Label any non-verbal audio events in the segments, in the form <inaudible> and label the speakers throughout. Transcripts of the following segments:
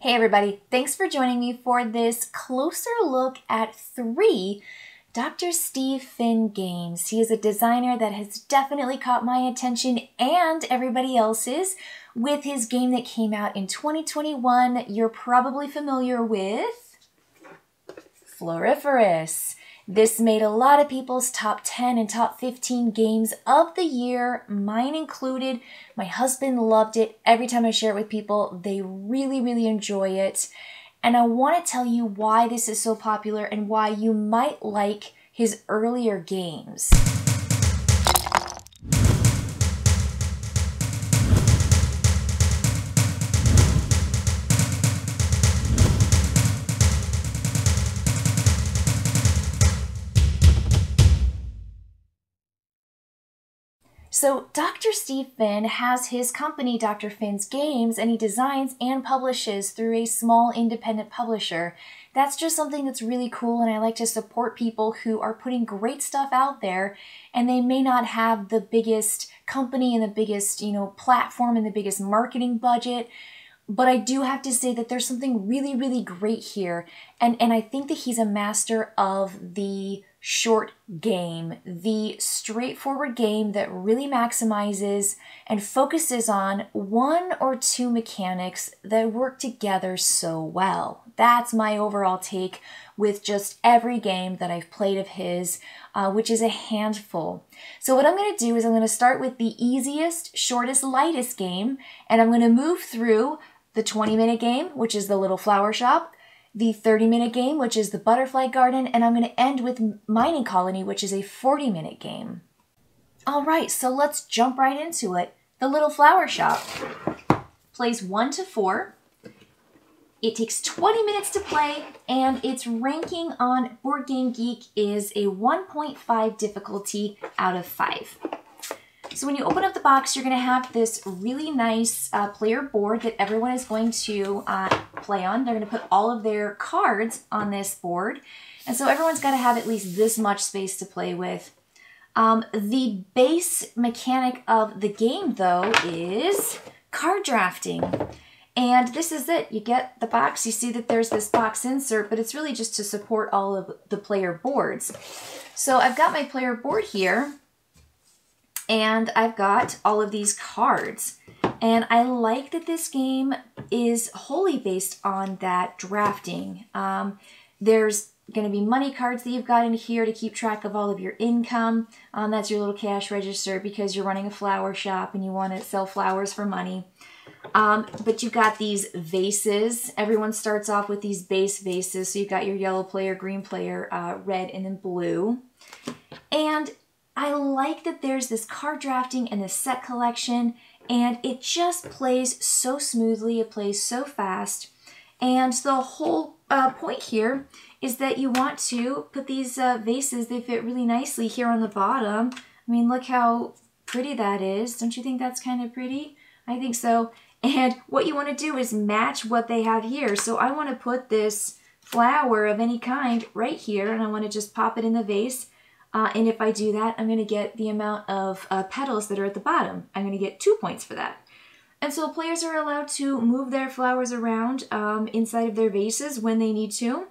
Speaker 1: Hey everybody, thanks for joining me for this closer look at three Dr. Steve Finn games. He is a designer that has definitely caught my attention and everybody else's with his game that came out in 2021. You're probably familiar with Floriferous. This made a lot of people's top 10 and top 15 games of the year, mine included. My husband loved it. Every time I share it with people, they really, really enjoy it. And I want to tell you why this is so popular and why you might like his earlier games. So, Dr. Steve Finn has his company, Dr. Finn's Games, and he designs and publishes through a small independent publisher. That's just something that's really cool, and I like to support people who are putting great stuff out there, and they may not have the biggest company and the biggest, you know, platform and the biggest marketing budget. But I do have to say that there's something really, really great here. And, and I think that he's a master of the short game, the straightforward game that really maximizes and focuses on one or two mechanics that work together so well. That's my overall take with just every game that I've played of his, uh, which is a handful. So, what I'm going to do is I'm going to start with the easiest, shortest, lightest game, and I'm going to move through the 20 minute game, which is the little flower shop the 30 minute game, which is the Butterfly Garden, and I'm going to end with Mining Colony, which is a 40 minute game. All right, so let's jump right into it. The Little Flower Shop plays 1 to 4. It takes 20 minutes to play, and its ranking on Board Game Geek is a 1.5 difficulty out of 5. So when you open up the box, you're going to have this really nice uh, player board that everyone is going to uh, play on. They're going to put all of their cards on this board. And so everyone's got to have at least this much space to play with. Um, the base mechanic of the game, though, is card drafting. And this is it. You get the box. You see that there's this box insert, but it's really just to support all of the player boards. So I've got my player board here and I've got all of these cards. And I like that this game is wholly based on that drafting. Um, there's going to be money cards that you've got in here to keep track of all of your income. Um, that's your little cash register because you're running a flower shop and you want to sell flowers for money. Um, but you've got these vases. Everyone starts off with these base vases. So you've got your yellow player, green player, uh, red, and then blue. And I like that there's this card drafting and this set collection, and it just plays so smoothly, it plays so fast. And the whole uh, point here is that you want to put these uh, vases, they fit really nicely here on the bottom. I mean, look how pretty that is. Don't you think that's kind of pretty? I think so. And what you want to do is match what they have here. So I want to put this flower of any kind right here, and I want to just pop it in the vase. Uh, and if I do that, I'm going to get the amount of uh, petals that are at the bottom. I'm going to get two points for that. And so players are allowed to move their flowers around um, inside of their vases when they need to.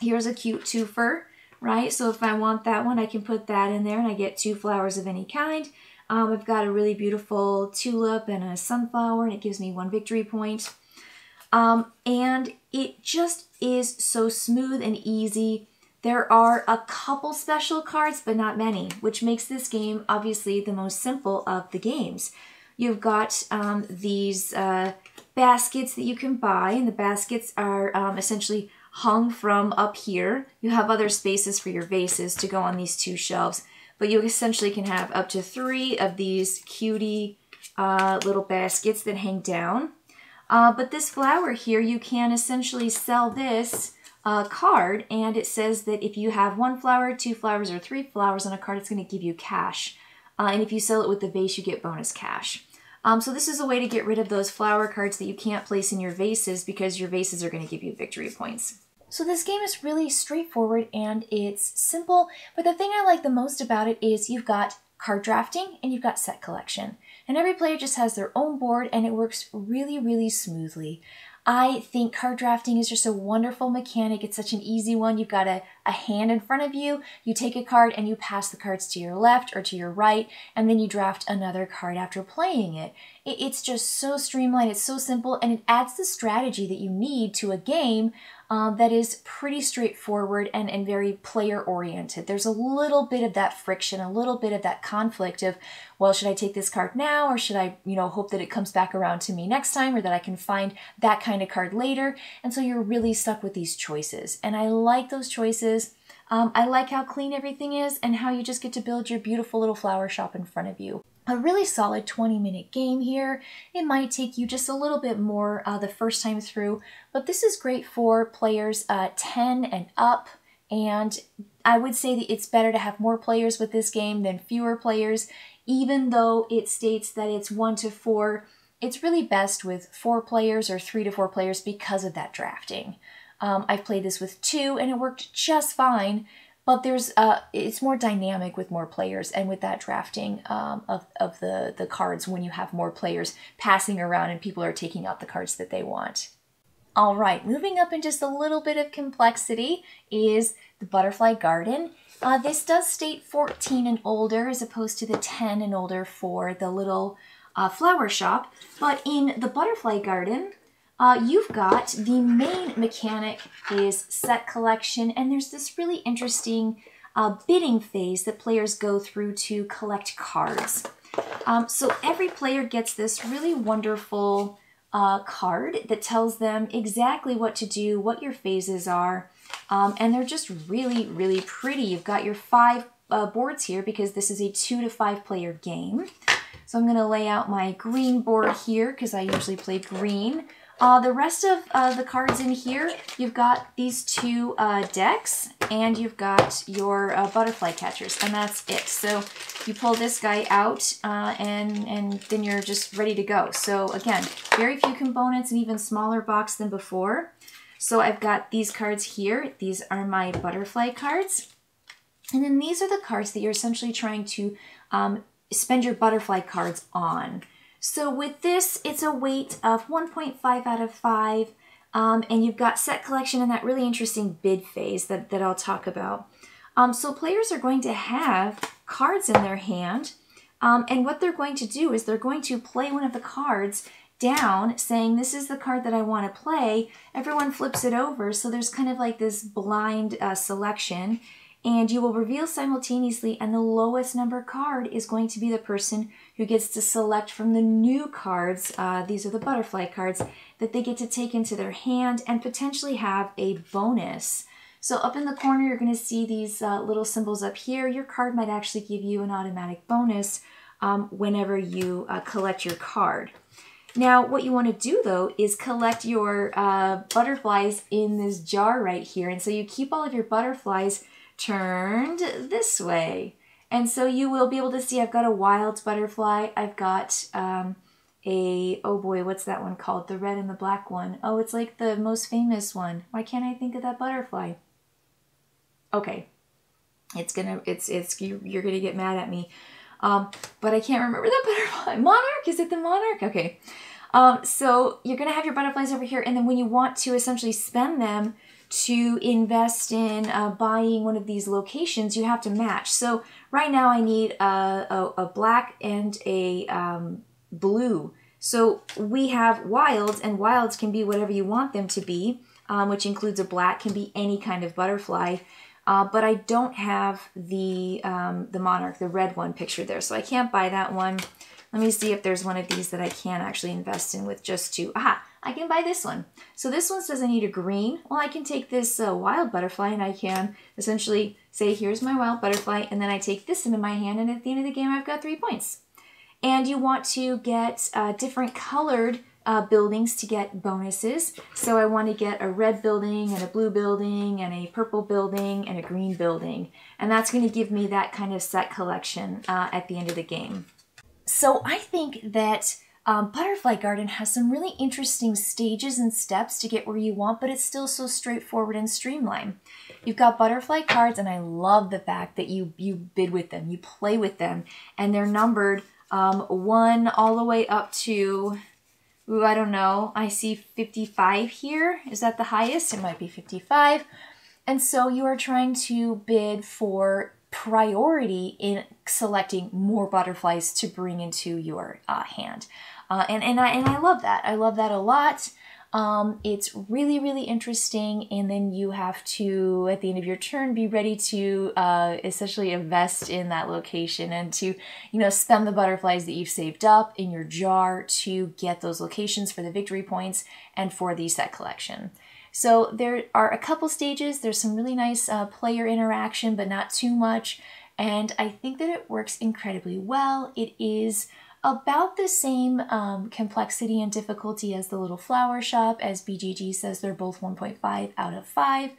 Speaker 1: Here's a cute twofer, right? So if I want that one, I can put that in there and I get two flowers of any kind. Um, I've got a really beautiful tulip and a sunflower and it gives me one victory point. Um, and it just is so smooth and easy. There are a couple special cards, but not many, which makes this game obviously the most simple of the games. You've got um, these uh, baskets that you can buy, and the baskets are um, essentially hung from up here. You have other spaces for your vases to go on these two shelves, but you essentially can have up to three of these cutie uh, little baskets that hang down. Uh, but this flower here, you can essentially sell this uh, card and it says that if you have one flower, two flowers, or three flowers on a card, it's going to give you cash. Uh, and if you sell it with the vase, you get bonus cash. Um, so this is a way to get rid of those flower cards that you can't place in your vases because your vases are going to give you victory points. So this game is really straightforward and it's simple, but the thing I like the most about it is you've got card drafting and you've got set collection. And every player just has their own board and it works really, really smoothly. I think card drafting is just a wonderful mechanic. It's such an easy one. You've got a, a hand in front of you, you take a card and you pass the cards to your left or to your right, and then you draft another card after playing it. It it's just so streamlined, it's so simple, and it adds the strategy that you need to a game um, that is pretty straightforward and, and very player oriented. There's a little bit of that friction, a little bit of that conflict of, well, should I take this card now or should I, you know, hope that it comes back around to me next time or that I can find that kind of card later? And so you're really stuck with these choices. And I like those choices. Um, I like how clean everything is and how you just get to build your beautiful little flower shop in front of you a really solid 20 minute game here. It might take you just a little bit more uh, the first time through, but this is great for players uh, 10 and up. And I would say that it's better to have more players with this game than fewer players, even though it states that it's one to four. It's really best with four players or three to four players because of that drafting. Um, I've played this with two and it worked just fine but there's uh, it's more dynamic with more players and with that drafting um, of, of the, the cards when you have more players passing around and people are taking out the cards that they want. All right, moving up in just a little bit of complexity is the Butterfly Garden. Uh, this does state 14 and older as opposed to the 10 and older for the little uh, flower shop. But in the Butterfly Garden, uh, you've got the main mechanic is set collection, and there's this really interesting uh, bidding phase that players go through to collect cards. Um, so every player gets this really wonderful uh, card that tells them exactly what to do, what your phases are, um, and they're just really, really pretty. You've got your five uh, boards here because this is a two to five player game. So I'm going to lay out my green board here because I usually play green. Uh, the rest of uh, the cards in here, you've got these two uh, decks and you've got your uh, butterfly catchers and that's it. So you pull this guy out uh, and, and then you're just ready to go. So again, very few components and even smaller box than before. So I've got these cards here. These are my butterfly cards. And then these are the cards that you're essentially trying to um, spend your butterfly cards on. So with this, it's a weight of 1.5 out of 5. Um, and you've got set collection and that really interesting bid phase that, that I'll talk about. Um, so players are going to have cards in their hand. Um, and what they're going to do is they're going to play one of the cards down saying, this is the card that I want to play. Everyone flips it over. So there's kind of like this blind uh, selection and you will reveal simultaneously and the lowest number card is going to be the person who gets to select from the new cards, uh, these are the butterfly cards, that they get to take into their hand and potentially have a bonus. So up in the corner, you're going to see these uh, little symbols up here. Your card might actually give you an automatic bonus um, whenever you uh, collect your card. Now, what you want to do though is collect your uh, butterflies in this jar right here. And so you keep all of your butterflies turned this way. And so you will be able to see I've got a wild butterfly. I've got um, a, oh boy, what's that one called? The red and the black one. Oh, it's like the most famous one. Why can't I think of that butterfly? Okay. It's gonna, it's, it's, you, you're gonna get mad at me. Um, but I can't remember the <laughs> butterfly. Monarch? Is it the monarch? Okay. Um, so you're gonna have your butterflies over here, and then when you want to essentially spend them, to invest in uh, buying one of these locations, you have to match. So right now I need a, a, a black and a um, blue. So we have wilds, and wilds can be whatever you want them to be, um, which includes a black, can be any kind of butterfly. Uh, but I don't have the um, the monarch, the red one pictured there, so I can't buy that one. Let me see if there's one of these that I can actually invest in with just two. Aha, I can buy this one. So this one says I need a green. Well, I can take this uh, wild butterfly and I can essentially say, here's my wild butterfly, and then I take this into my hand, and at the end of the game, I've got three points. And you want to get uh, different colored uh, buildings to get bonuses. So I want to get a red building and a blue building and a purple building and a green building. And that's going to give me that kind of set collection uh, at the end of the game. So I think that um, Butterfly Garden has some really interesting stages and steps to get where you want, but it's still so straightforward and streamlined. You've got butterfly cards, and I love the fact that you, you bid with them, you play with them, and they're numbered um, one all the way up to ooh, I don't know, I see 55 here. Is that the highest? It might be 55. And so you are trying to bid for priority in selecting more butterflies to bring into your uh, hand. Uh, and, and, I, and I love that. I love that a lot. Um, it's really, really interesting. And then you have to, at the end of your turn, be ready to uh, essentially invest in that location and to, you know, spend the butterflies that you've saved up in your jar to get those locations for the victory points and for the set collection. So there are a couple stages. There's some really nice uh, player interaction, but not too much. And I think that it works incredibly well. It is about the same um, complexity and difficulty as the Little Flower Shop, as BGG says they're both 1.5 out of 5.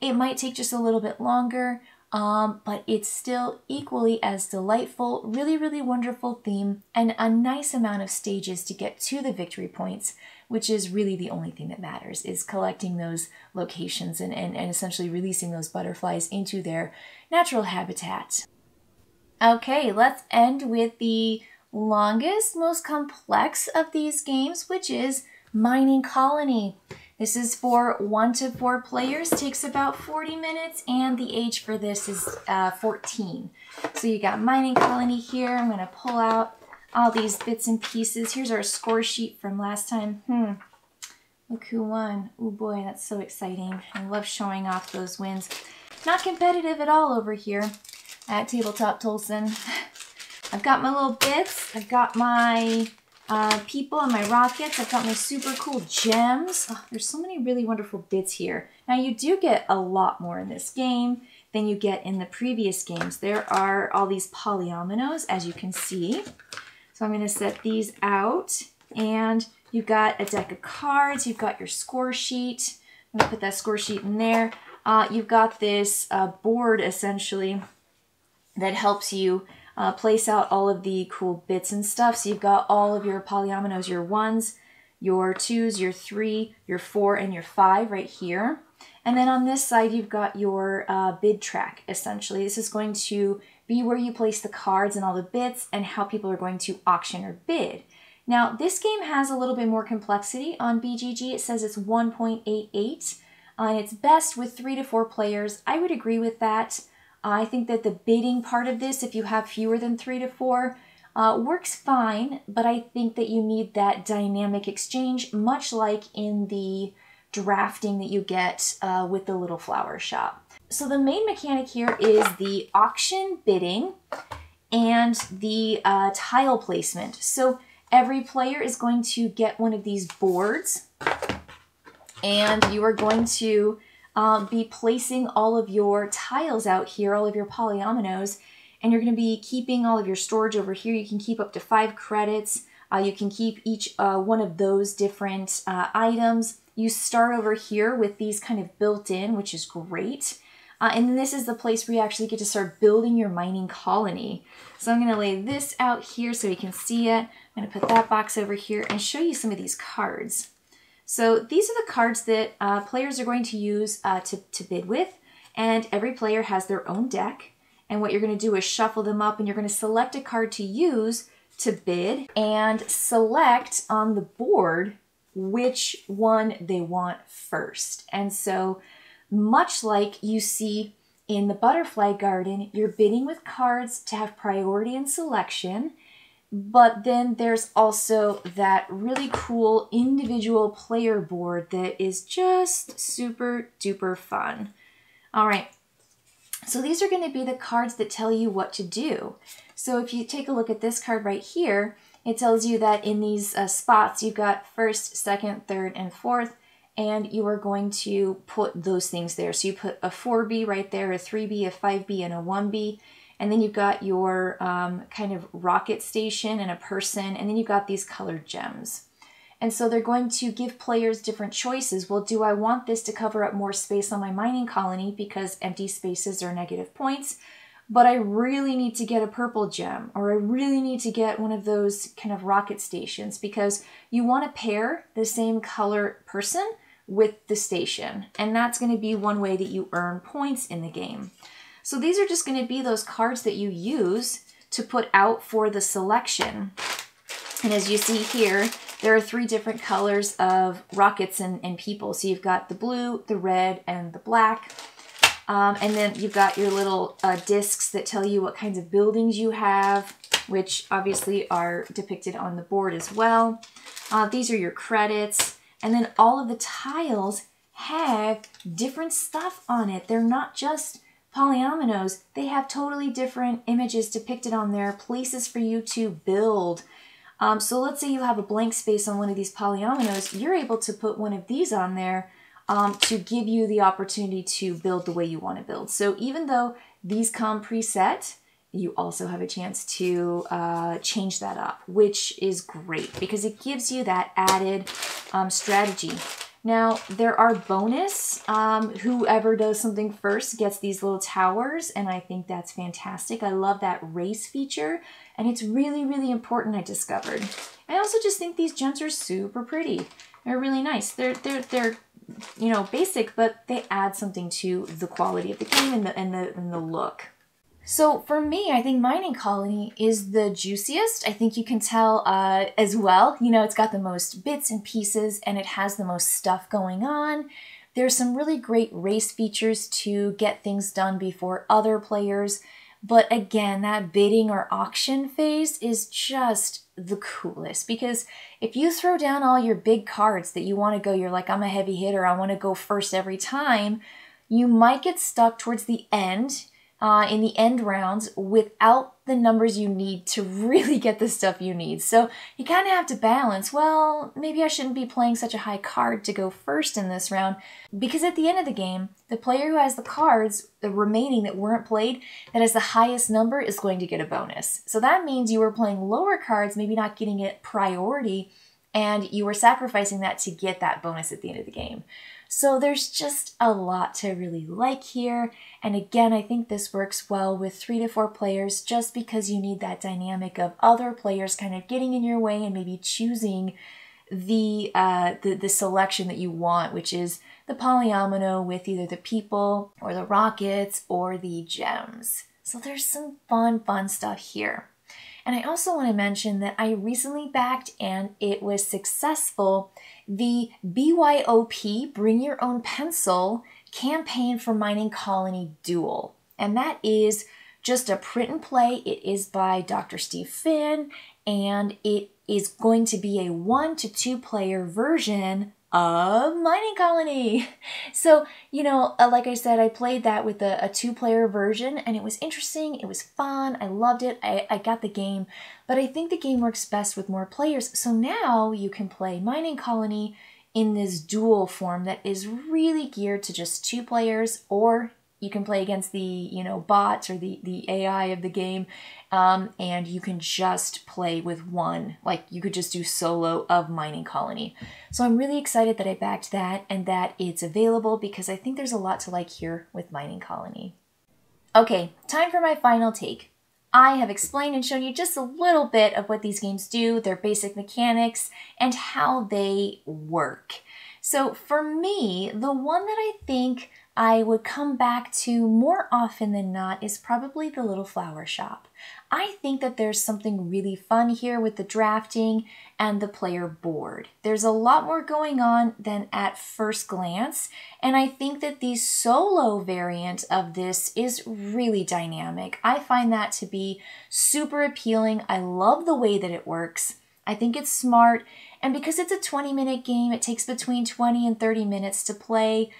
Speaker 1: It might take just a little bit longer, um, but it's still equally as delightful, really, really wonderful theme, and a nice amount of stages to get to the victory points, which is really the only thing that matters, is collecting those locations and, and, and essentially releasing those butterflies into their natural habitat. Okay, let's end with the longest, most complex of these games, which is Mining Colony. This is for one to four players, takes about 40 minutes, and the age for this is uh, 14. So you got Mining Colony here. I'm to pull out all these bits and pieces. Here's our score sheet from last time. Hmm. Look who won. Oh boy, that's so exciting. I love showing off those wins. Not competitive at all over here at Tabletop Tolson. <laughs> I've got my little bits. I've got my uh, people and my rockets. I've got my super cool gems. Oh, there's so many really wonderful bits here. Now you do get a lot more in this game than you get in the previous games. There are all these polyominoes, as you can see. So I'm going to set these out. And you've got a deck of cards. You've got your score sheet. I'm to put that score sheet in there. Uh, you've got this uh, board, essentially, that helps you uh, place out all of the cool bits and stuff. So you've got all of your polyominoes, your ones, your twos, your three, your four, and your five right here. And then on this side, you've got your uh, bid track, essentially. This is going to be where you place the cards and all the bits and how people are going to auction or bid. Now, this game has a little bit more complexity on BGG. It says it's 1.88, uh, and it's best with three to four players. I would agree with that. I think that the bidding part of this, if you have fewer than three to four, uh, works fine, but I think that you need that dynamic exchange, much like in the drafting that you get uh, with the Little Flower Shop. So the main mechanic here is the auction bidding and the uh, tile placement. So every player is going to get one of these boards and you are going to um, be placing all of your tiles out here, all of your polyominoes, and you're going to be keeping all of your storage over here. You can keep up to five credits. Uh, you can keep each uh, one of those different uh, items. You start over here with these kind of built in, which is great. Uh, and this is the place where you actually get to start building your mining colony. So I'm going to lay this out here so you can see it. I'm going to put that box over here and show you some of these cards. So these are the cards that uh, players are going to use uh, to, to bid with, and every player has their own deck. And what you're going to do is shuffle them up, and you're going to select a card to use to bid and select on the board which one they want first. And so, much like you see in the butterfly garden, you're bidding with cards to have priority in selection but then there's also that really cool individual player board that is just super duper fun. All right, so these are going to be the cards that tell you what to do. So if you take a look at this card right here, it tells you that in these uh, spots you've got first, second, third, and fourth, and you are going to put those things there. So you put a 4B right there, a 3B, a 5B, and a 1B, and then you've got your um, kind of rocket station and a person, and then you've got these colored gems. And so they're going to give players different choices. Well, do I want this to cover up more space on my mining colony because empty spaces are negative points? But I really need to get a purple gem, or I really need to get one of those kind of rocket stations because you want to pair the same color person with the station. And that's going to be one way that you earn points in the game. So these are just going to be those cards that you use to put out for the selection. And as you see here, there are three different colors of rockets and, and people. So you've got the blue, the red, and the black. Um, and then you've got your little uh, discs that tell you what kinds of buildings you have, which obviously are depicted on the board as well. Uh, these are your credits. And then all of the tiles have different stuff on it. They're not just polyominoes. They have totally different images depicted on there, places for you to build. Um, so let's say you have a blank space on one of these polyominoes. You're able to put one of these on there um, to give you the opportunity to build the way you want to build. So even though these come preset, you also have a chance to uh, change that up, which is great because it gives you that added um, strategy. Now, there are bonus. Um, whoever does something first gets these little towers, and I think that's fantastic. I love that race feature, and it's really, really important, I discovered. I also just think these gems are super pretty. They're really nice. They're, they're, they're you know, basic, but they add something to the quality of the game and the, and the, and the look. So for me, I think Mining Colony is the juiciest. I think you can tell uh, as well. You know, it's got the most bits and pieces and it has the most stuff going on. There's some really great race features to get things done before other players. But again, that bidding or auction phase is just the coolest because if you throw down all your big cards that you want to go, you're like, I'm a heavy hitter, I want to go first every time, you might get stuck towards the end uh, in the end rounds without the numbers you need to really <laughs> get the stuff you need. So you kind of have to balance, well, maybe I shouldn't be playing such a high card to go first in this round, because at the end of the game, the player who has the cards, the remaining that weren't played, that has the highest number is going to get a bonus. So that means you were playing lower cards, maybe not getting it priority, and you were sacrificing that to get that bonus at the end of the game. So there's just a lot to really like here. And again, I think this works well with three to four players just because you need that dynamic of other players kind of getting in your way and maybe choosing the, uh, the, the selection that you want, which is the polyomino with either the people or the rockets or the gems. So there's some fun, fun stuff here. And I also want to mention that I recently backed and it was successful the BYOP Bring Your Own Pencil campaign for Mining Colony Duel. And that is just a print and play. It is by Dr. Steve Finn and it is going to be a one to two player version a mining colony. <laughs> So, you know, uh, like I said, I played that with a, a two player version and it was interesting. It was fun. I loved it. I, I got the game, but I think the game works best with more players. So now you can play mining colony in this dual form that is really geared to just two players or you can play against the you know bots or the the AI of the game, um, and you can just play with one. Like you could just do solo of Mining Colony. So I'm really excited that I backed that and that it's available because I think there's a lot to like here with Mining Colony. Okay, time for my final take. I have explained and shown you just a little bit of what these games do, their basic mechanics, and how they work. So for me, the one that I think I would come back to more often than not is probably the little flower shop. I think that there's something really fun here with the drafting and the player board. There's a lot more going on than at first glance, and I think that the solo variant of this is really dynamic. I find that to be super appealing. I love the way that it works. I think it's smart, and because it's a 20 minute game, it takes between 20 and 30 minutes to play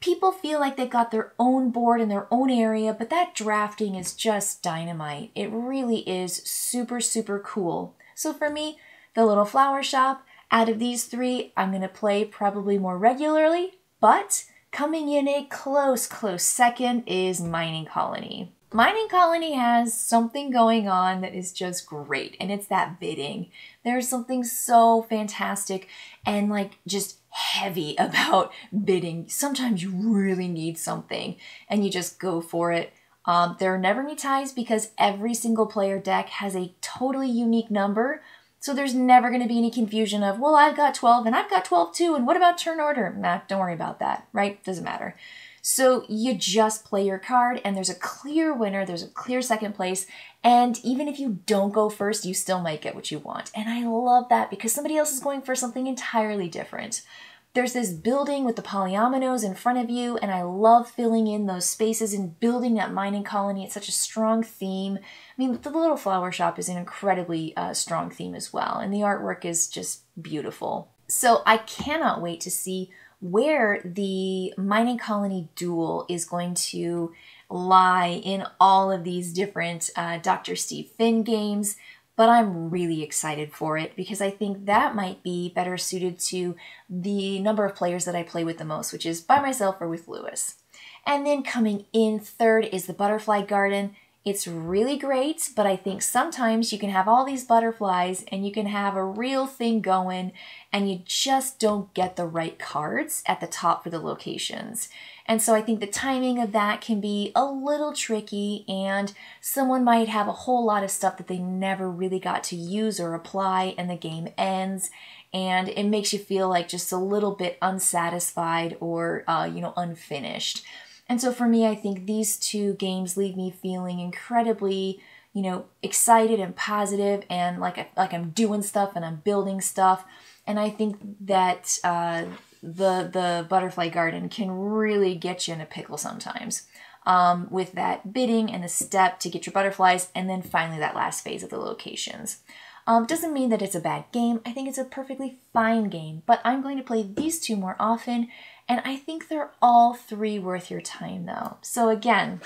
Speaker 1: people feel like they've got their own board in their own area, but that drafting is just dynamite. It really is super, super cool. So for me, the little flower shop, out of these three, I'm going to play probably more regularly, but coming in a close, close second is Mining Colony. Mining Colony has something going on that is just great, and it's that bidding. There's something so fantastic and like just heavy <laughs> about bidding. Sometimes you really need something and you just go for it. Um, there are never any ties because every single player deck has a totally unique number. So there's never going to be any confusion of, well, I've got 12 and I've got 12 too, and what about turn order? Nah, don't worry about that, right? Doesn't matter. So you just play your card, and there's a clear winner, there's a clear second place, and even if you don't go first, you still might get what you want. And I love that because somebody else is going for something entirely different. There's this building with the polyominoes in front of you, and I love filling in those spaces and building that mining colony. It's such a strong theme. I mean, the little flower shop is an incredibly uh, strong theme as well, and the artwork is just beautiful. So I cannot wait to see where the mining colony duel is going to lie in all of these different uh, Dr. Steve Finn games but I'm really excited for it because I think that might be better suited to the number of players that I play with the most, which is by myself or with Lewis. And then coming in third is the Butterfly Garden. It's really great, but I think sometimes you can have all these butterflies and you can have a real thing going and you just don't get the right cards at the top for the locations. And so I think the timing of that can be a little tricky, and someone might have a whole lot of stuff that they never really got to use or apply, and the game ends. And it makes you feel like just a little bit unsatisfied or, uh, you know, unfinished. And so for me, I think these two games leave me feeling incredibly, you know, excited and positive and like, like I'm doing stuff and I'm building stuff. And I think that uh, the the butterfly garden can really get you in a pickle sometimes um, with that bidding and the step to get your butterflies and then finally that last phase of the locations. Um, doesn't mean that it's a bad game. I think it's a perfectly fine game but i'm going to play these two more often and i think they're all three worth your time though. So again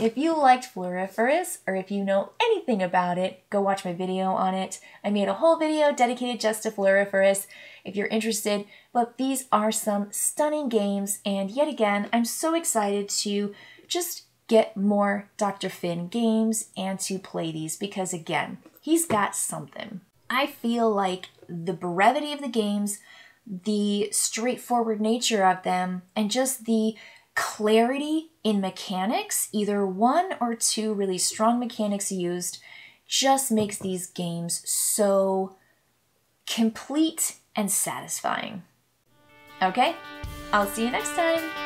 Speaker 1: if you liked Floriferous, or if you know anything about it, go watch my video on it. I made a whole video dedicated just to Floriferous. If you're interested, but these are some stunning games, and yet again, I'm so excited to just get more Dr. Finn games and to play these because, again, he's got something. I feel like the brevity of the games, the straightforward nature of them, and just the clarity in mechanics, either one or two really strong mechanics used, just makes these games so complete and satisfying. Okay, I'll see you next time.